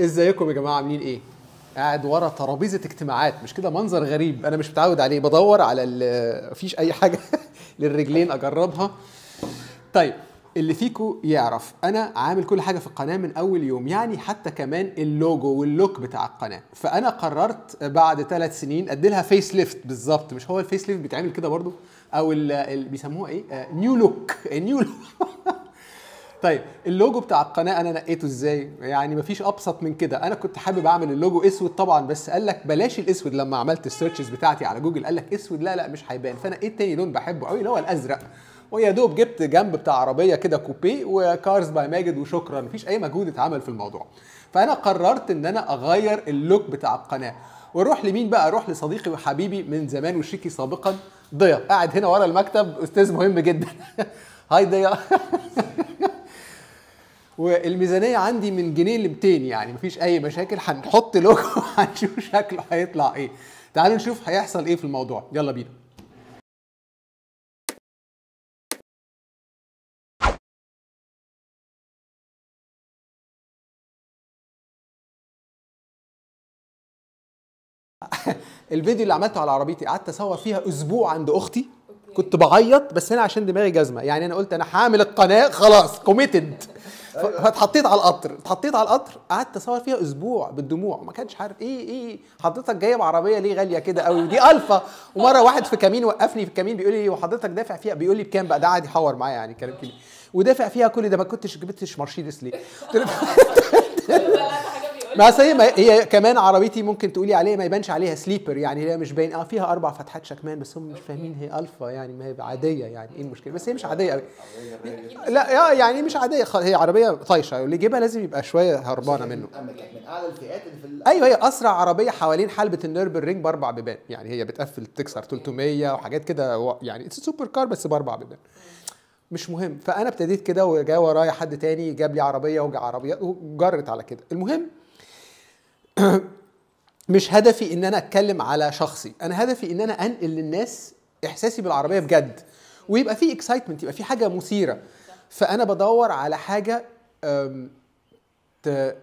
ازيكم يا جماعة؟ عاملين إيه؟ قاعد ورا ترابيزة اجتماعات مش كده؟ منظر غريب أنا مش متعود عليه بدور على مفيش أي حاجة للرجلين أجربها. طيب اللي فيكو يعرف أنا عامل كل حاجة في القناة من أول يوم يعني حتى كمان ال logo وال look بتاع القناة. فأنا قررت بعد ثلاث سنين أدي لها face lift بالظبط مش هو ال face lift بيتعمل كده برضو؟ أو اللي بيسموها إيه؟ new look new look طيب اللوجو بتاع القناة أنا نقيته إزاي؟ يعني مفيش أبسط من كده. أنا كنت حابب أعمل اللوجو أسود طبعا بس قال لك بلاش الأسود. لما عملت ال searches بتاعتي على جوجل قال لك أسود لا لا مش هيبان. فأنا إيه تاني لون بحبه قوي اللي هو الأزرق. ويا دوب جبت جنب بتاع عربية كده coupe و Cars by Maged وشكرا مفيش أي مجهود اتعمل في الموضوع. فأنا قررت إن أنا أغير ال look بتاع القناة. وأروح لمين بقى؟ أروح لصديقي وحبيبي من زمان وشريكي سابقا ضيا قاعد هنا ورا المكتب أستاذ مهم جدا. هاي ضيا والميزانية عندي من جنيه ل 200 يعني مفيش أي مشاكل. هنحط لوجو هنشوف شكله هيطلع إيه. تعالوا نشوف هيحصل إيه في الموضوع. يلا بينا. الفيديو اللي عملته على عربيتي قعدت أصور فيها أسبوع عند أختي. كنت بعيط بس أنا عشان دماغي جزمه يعني أنا قلت أنا هعمل القناة خلاص committed فاتحطيت على القطر. اتحطيت على القطر قعدت اصور فيها أسبوع بالدموع. ما كانش عارف إيه إيه. حضرتك جاية بعربية ليه غالية كده قوي؟ ودي الفا ومرة واحد في كمين وقفني في الكمين بيقول لي وحضرتك دافع فيها؟ بيقول لي بكام بقى؟ ده قاعد يحور معايا يعني كلام كبير. ودافع فيها كل ده. ما كنتش جبتش مرسيدس ليه؟ ما أصل هي هي كمان عربيتي ممكن تقولي عليها ما يبانش عليها sleeper يعني هي مش باين آه فيها أربع فتحات شكمان بس هم مش فاهمين هي ألفا يعني ما هي عادية يعني إيه المشكلة؟ بس هي مش عادية قوي لا آه، يعني مش عادية هي عربية طايشة واللي يجيبها لازم يبقى شوية هربانة منه. أما كانت من أعلى الفئات اللي في أيوه هي أسرع عربية حوالين حلبة ال Nürburgring بأربع بيبان يعني هي بتقفل تكسر 300 وحاجات كده يعني super car بس بأربع بيبان. مش مهم. فأنا ابتديت كده وجا ورايا حد تاني جاب لي عربية وجا عربيات وجرت على كده. المهم مش هدفي إن أنا أتكلم على شخصي. أنا هدفي إن أنا أنقل للناس إحساسي بالعربية بجد. ويبقى في excitement يبقى في حاجة مثيرة. فأنا بدور على حاجة ت...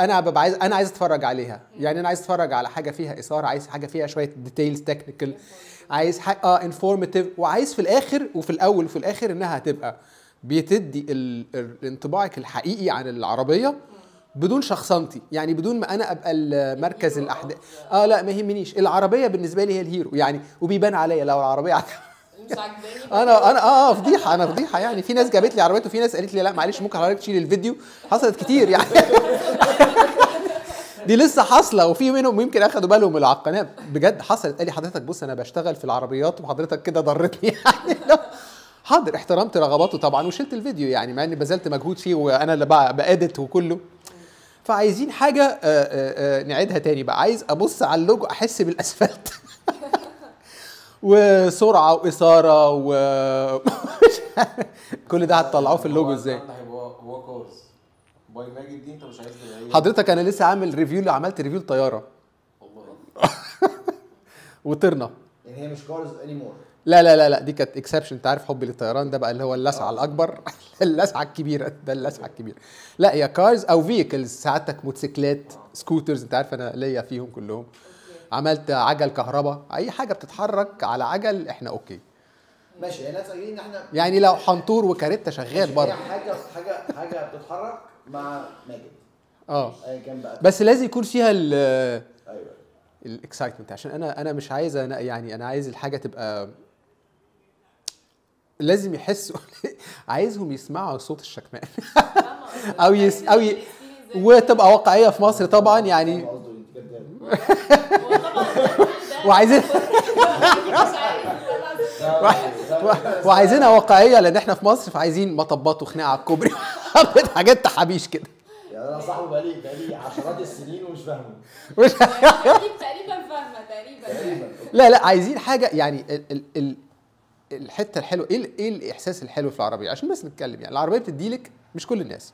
أنا ببقى عايز أنا عايز أتفرج عليها. يعني أنا عايز أتفرج على حاجة فيها إثارة عايز حاجة فيها شوية details technical عايز آه informative وعايز في الآخر وفي الأول وفي الآخر إنها هتبقى بتدي ال... ال- انطباعك الحقيقي عن العربية. بدون شخصنتي يعني بدون ما أنا أبقى مركز الاحداث آه لا ما يهمنيش. العربية بالنسبة لي هي الهيرو يعني وبيبان عليا لو العربية أنا أنا آه آه فضيحة أنا فضيحة يعني. في ناس جابت لي عربيات وفي ناس قالت لي لا معلش ممكن حضرتك تشيل الفيديو؟ حصلت كتير يعني. دي لسه حاصلة وفي منهم يمكن أخدوا بالهم من على القناه بجد حصلت قال لي حضرتك بص أنا بشتغل في العربيات وحضرتك كده ضرتني يعني. حاضر احترمت رغباته طبعا وشلت الفيديو يعني مع إني بذلت مجهود فيه وأنا اللي بقى بأدت وكله. فعايزين حاجة آه، آه، آه، نعيدها تاني بقى. عايز أبص على اللوجو أحس بالأسفلت. وسرعة وإثارة و كل ده هتطلعوه في اللوجو إزاي؟ هو Cars by Maged دي انت مش عايز حضرتك أنا لسه عامل review اللي عملت review الطيارة. والله. وطرنا. يعني هي مش cars anymore لا لا لا لا دي كانت exception انت عارف حبي للطيران ده بقى اللي هو اللسعة الأكبر؟ اللسعة الكبيرة ده اللسعة الكبيرة. لا هي cars أو vehicles سعادتك موتوسيكلات scooters انت عارف أنا ليا فيهم كلهم. عملت عجل كهرباء. أي حاجة بتتحرك على عجل إحنا okay ماشي ناس قايلين إن إحنا يعني لو حنطور وكاريتا شغال برضه. حاجة حاجة حاجة بتتحرك مع ماجد. آه. بس لازم يكون فيها ال ال excitement عشان أنا أنا مش عايز أنا يعني أنا عايز الحاجة تبقى لازم يحسوا عايزهم يسمعوا صوت الشكمان. أو يس أو ي... وتبقى واقعية في مصر طبعا يعني. وعايزين وعايزينها واقعية لأن إحنا في مصر فعايزين مطبات وخناقة على الكوبري. حاجات تحابيش كده. يعني أنا صاحبه بقالي بقالي عشرات السنين ومش فاهمه. مش تقريبا فاهمة تقريبا. تقريبا. لا لا عايزين حاجة يعني ال ال ال الحتة الحلوة إيه ال- إيه الإحساس الحلو في العربية؟ عشان بس نتكلم يعني العربية بتديلك مش كل الناس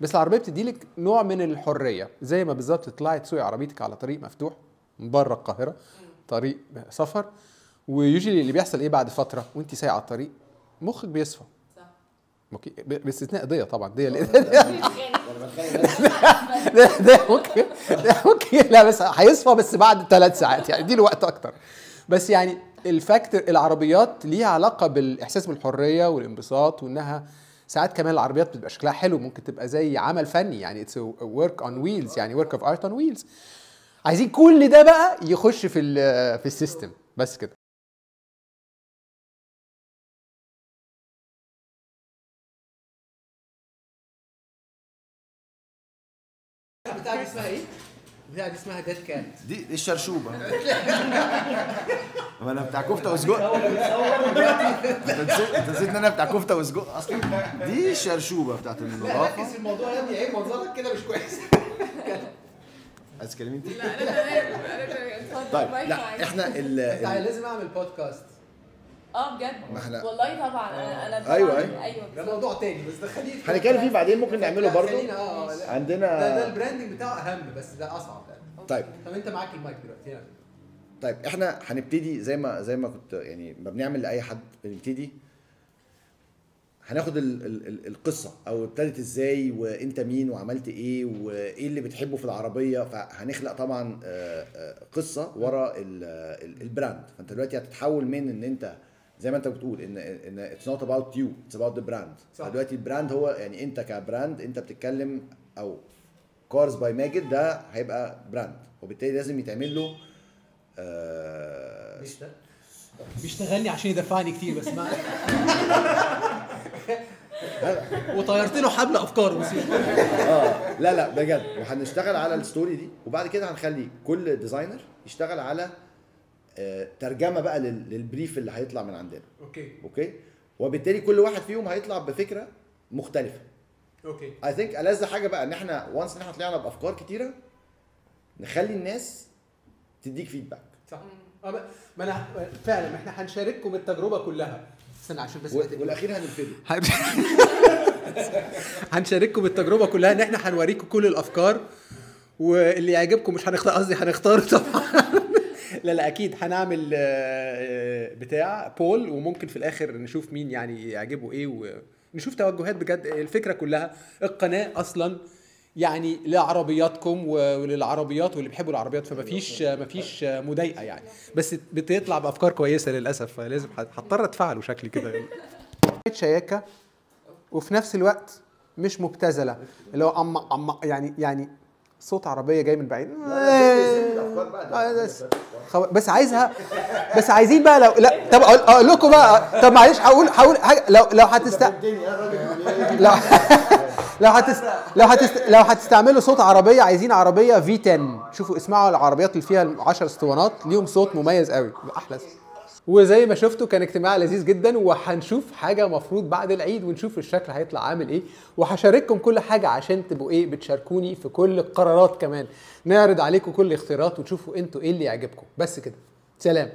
بس العربية بتديلك نوع من الحرية زي ما بالظبط تطلعي تسوقي عربيتك على طريق مفتوح من بره القاهرة طريق سفر ويوجولي اللي بيحصل إيه بعد فترة وانت سايقة على الطريق مخك بيصفى. باستثناء ضية طبعا. ضية اللي- ده, ده ممكن ده ممكن لا بس هيصفى بس بعد ثلاث ساعات. يعني دي وقت أكتر. بس يعني ال factor العربيات ليها علاقة بالإحساس بالحرية والانبساط وإنها ساعات كمان العربيات بتبقى شكلها حلو. ممكن تبقى زي عمل فني. يعني it's work on wheels يعني work of art on wheels عايزين كل ده بقى يخش في في ال system. بس كده. بتاع دي اسمها إيه؟ بتاع دي اسمها dead cat. دي دي الشرشوبة. ما أنا بتاع كفتة وسجق؟ أنت نسيت إن أنا بتاع كفتة وسجق أصلا؟ دي الشرشوبة بتاعت النظافة. الموضوع يا ابني عيب منظرك كده مش كويس. عايز تكلمي أنت؟ لا اتفضل طيب لا. إحنا لازم أعمل بودكاست آه بجد؟ ما احنا- والله طبعا أنا أنا طبعاً- أيوة، أيوة. أيوه ده. موضوع تاني بس ده خليه هنتكلم فيه بعدين ممكن نعمله برضو خلينا آه لا. ده ده عندنا ال branding بتاعه أهم بس ده أصعب يعني. طيب. طب أنت معاك المايك دلوقتي طيب إحنا هنبتدي زي ما زي ما كنت يعني ما بنعمل لأي حد بنبتدي. هناخد ال ال ال القصة أو ابتدت إزاي وإنت مين وعملت إيه وإيه اللي بتحبه في العربية. فهنخلق طبعا آه، قصة ورا ال- ال- ال brand فأنت دلوقتي هتتحول من إن أنت زي ما انت بتقول ان إن it's not about you it's about the brand صح. فدلوقتي ال brand هو يعني انت ك brand انت بتتكلم أو Cars by Maged ده هيبقى brand وبالتالي لازم يتعمل له آه، بيشتغلني عشان يدفعني كتير بس ما وطيرت له حبل أفكار بس آه لا لا بجد. وهنشتغل على ال story دي وبعد كده هنخلي كل designer يشتغل على آه، ترجمة بقى لل- لل brief اللي هيطلع من عندنا. okay. Okay؟ وبالتالي كل واحد فيهم هيطلع بفكرة مختلفة. okay. I think ألذ حاجة بقى إن إحنا once إن إحنا طلعنا بأفكار كتيرة نخلي الناس تديك feedback صح. آه، ما- أنا فعلا إحنا هنشارككم التجربة كلها. استنى عشان بس والأخير هننفذه. هن- هنشارككم التجربة كلها إن إحنا هنوريكم كل الأفكار واللي يعجبكم مش هنختار قصدي هنختاره طبعا. لا لا أكيد هنعمل آه، آه، بتاع poll وممكن في الآخر نشوف مين يعني يعجبه إيه ونشوف توجهات بجد الفكرة كلها القناه أصلا يعني لعربياتكم وللعربيات واللي بيحبوا العربيات فما فيش ما فيش مضايقه يعني بس بتطلع بافكار كويسه للاسف فلازم هضطر ادفع له شكلي كده شياكه وفي نفس الوقت مش مبتذله اللي هو أم أم يعني يعني صوت عربيه جاي من بعيد آه، خو- بس عايزها بس عايزين بقى لو لا طب أقول لكم بقى طب معلش هقول هقول حاجة. لو لو هتست لو لو هتست لو هتست لو هتستعملوا صوت عربية عايزين عربية في 10 شوفوا اسمعوا العربيات اللي فيها 10 اسطوانات ليهم صوت مميز قوي. أحلى وزي ما شفتوا كان اجتماع لذيذ جدا وهنشوف حاجة مفروض بعد العيد ونشوف الشكل هيطلع عامل إيه. وهشارككم كل حاجة عشان تبقوا إيه بتشاركوني في كل القرارات كمان. نعرض عليكم كل الاختيارات وتشوفوا أنتوا إيه اللي يعجبكم. بس كده. سلام.